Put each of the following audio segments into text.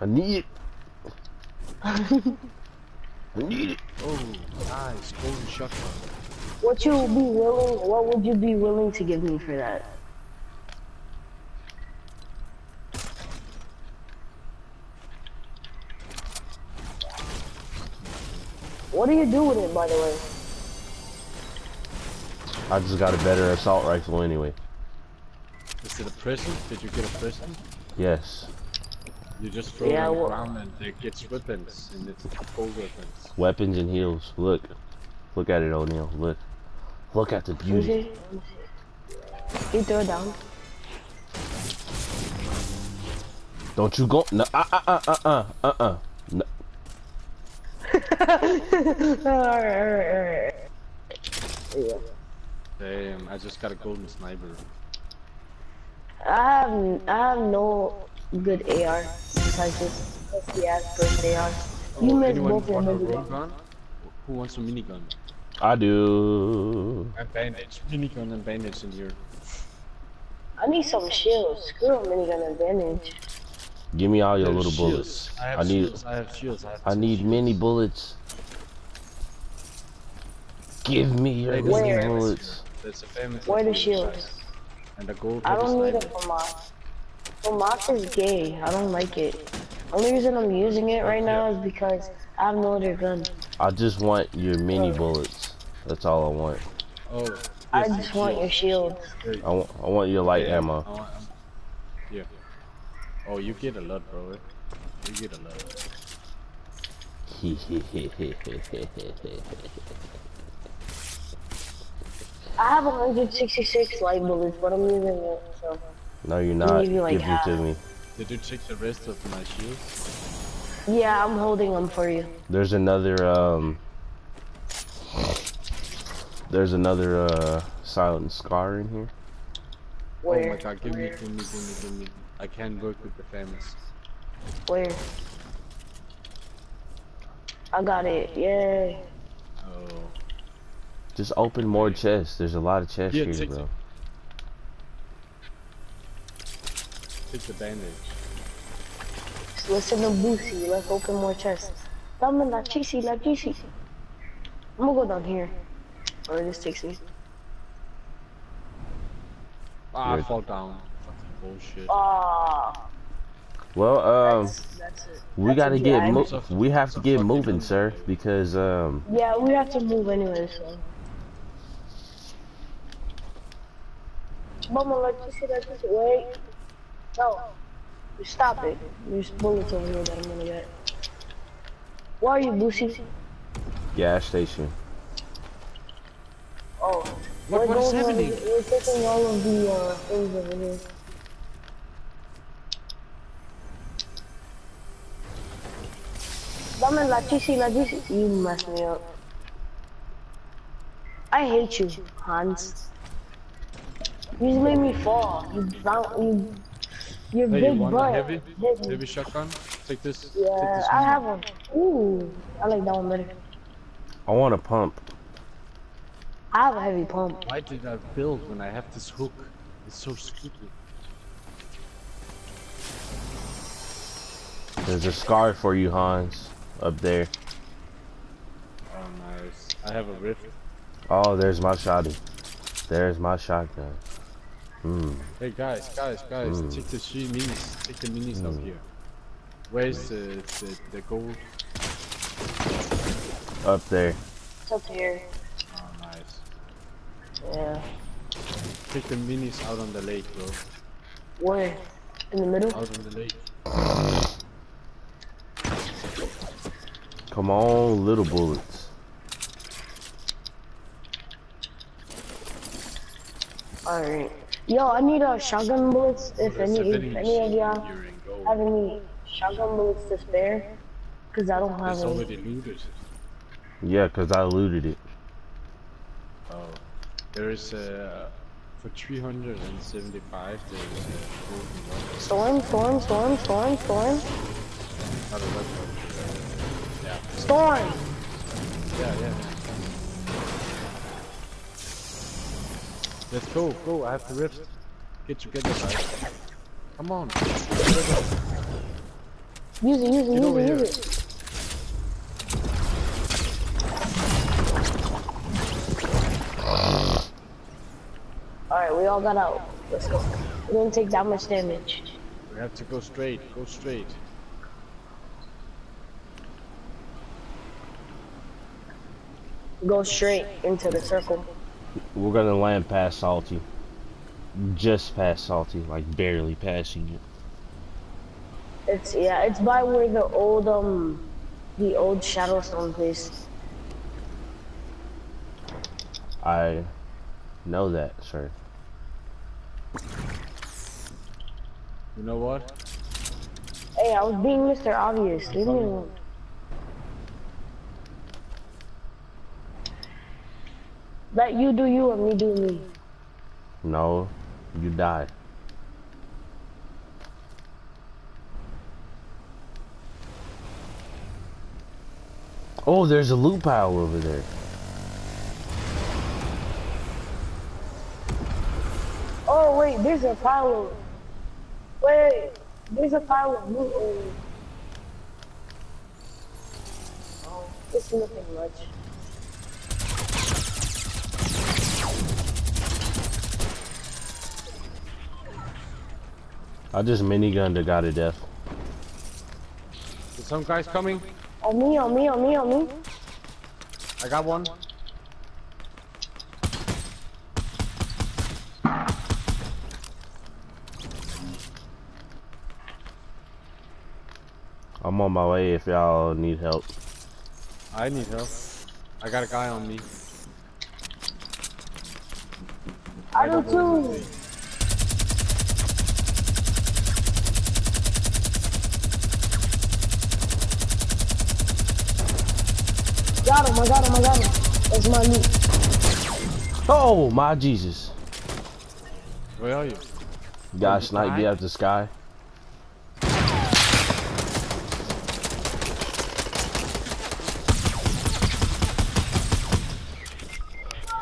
I need it. I need it. Oh, nice. Golden shotgun. What you be willing? What would you be willing to give me for that? What do you do with it, by the way? I just got a better assault rifle anyway. Is it a present? Did you get a present? Yes. You just throw Yeah, it on the well- and it gets weapons, and it's gold weapons. Weapons and heals. Look. Look at it, O'Neal. Look. Look at the beauty. see. Let me see. You throw it down. Don't you go. No, uh, uh, uh, uh, uh, uh, uh. No. alright, alright, alright. Yeah. Damn, I just got a golden sniper. I have I have no good AR besides this rusty ass first AR. Oh, you Oh, missed anyone both your want a minigun. gun? Who wants a minigun? I do. And bandage. Minigun and bandage in here. I need some shields. Screw a minigun advantage. Give me all your little shields. bullets. I have I need. shields. I have shields. I, have I need shields. many bullets. Give me your little there's Where? bullets. here. A famous Where the shields? And the gold I don't need sniper. it for Mach. For Mach is gay. I don't like it. Only reason I'm using it right now is because I have no other gun. I just want your mini bullets. That's all I want. Oh. I just want your shield. shields. I want. I want your light oh, Yeah, ammo. I want- Yeah. Oh, you get a lot, bro. You get a lot. I have 166 light bullets, but I'm using it, so. No, you're not. Give you, like, Give them to me. Did you take the rest of my shields? Yeah, I'm holding them for you. There's another. Um. There's another uh, silent scar in here. Where? Oh my god, give me, give me, give me, give me. I can't work with the famous. Where? I got it. Yay. Oh. Just open more chests. There's a lot of chests Yeah, here, take bro. Take the bandage. Listen to Boosie. Let's open more chests. Dame la cheesy, la cheesy. I'm gonna go down here. Or this takes me. Ah, I Good. fall down. Fucking bullshit. Ah. Well, um, that's, that's we That's gotta get mo we have to get moving, number. sir, because um, Yeah, we have to move anyway, so. Mama, like you see that this wait. No. You stop it. There's bullets over here that I'm gonna get. Why are you Boosie? gas station. Oh. What- we're what is going over- happening? We're taking all of the uh, things over here. Dame la cheesy, la cheesy. You messed me up. I hate you, Hans. You just made me fall. You drown. You. Your Hey, big you want butt. a heavy, hit heavy shotgun? Take this. take Yeah, this I have one. Ooh, I like that one better. I want a pump. I have a heavy pump. Why did I build when I have this hook? It's so stupid. There's a scar for you, Hans, up there. Oh, nice. I have a rift. Oh, there's my shotty. There's my shotgun. Hmm. Hey guys, guys, guys, Mm. take the she minis. Take the minis up Mm. here. Where's the, the the gold? Up there. It's up here. Oh, nice. Yeah. Take the minis out on the lake, bro. Where? In the middle? Out on the lake. Come on, little bullets. Alright. Yo, I need a shotgun bullets if any if any of y'all here in gold. have any shotgun bullets to spare. Cause I don't have It's any. already looted. Yeah, 'cause I looted it. Oh. There is uh for 375 there is a golden one. Storm, storm, storm, storm, storm. Not a weapon. Yeah. Storm! Yeah, yeah, Let's go, go, I have to rift. Get together, guys. Come on. Use it, use it, use it, use it. Alright, we all got out. Let's go. We didn't take that much damage. We have to go straight. Go straight. Go straight into the circle. We're gonna land past Salty. Just past Salty, like barely passing it. It's yeah, it's by where the old um the old Shadow Shadowstone place. I know that, sir. You know what? Hey, I was being Mr. Obvious. Leave me alone. Let you do you and me do me. No, you die. Oh, there's a loot pile over there. Oh wait, there's a pile of wait, there's a pile of loot over there. Oh, it's nothing much. I just minigunned a guy to death. Some guys coming. On me, on me, on me, on me. I got one. I'm on my way if y'all need help. I need help. I got a guy on me. I do got one too. Got him, I got him, I got him. That's my loot. Oh my Jesus! Where are you? Guy you sniped me died? out the sky.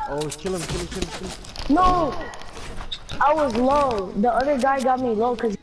Oh, kill him, kill him, kill him, kill him. No! I was low. The other guy got me low because